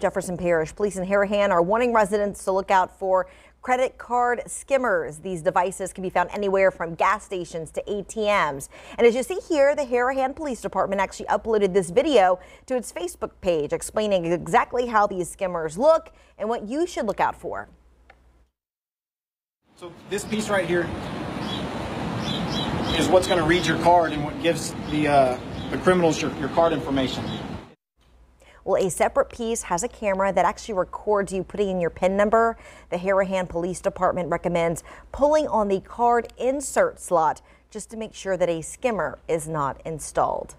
Jefferson Parish Police in Harahan are warning residents to look out for credit card skimmers. These devices can be found anywhere from gas stations to ATMs. And as you see here, the Harahan Police Department actually uploaded this video to its Facebook page explaining exactly how these skimmers look and what you should look out for. So this piece right here is what's going to read your card and what gives the uh, the criminals your, your card information. Well, a separate piece has a camera that actually records you putting in your PIN number. The Harahan Police Department recommends pulling on the card insert slot just to make sure that a skimmer is not installed.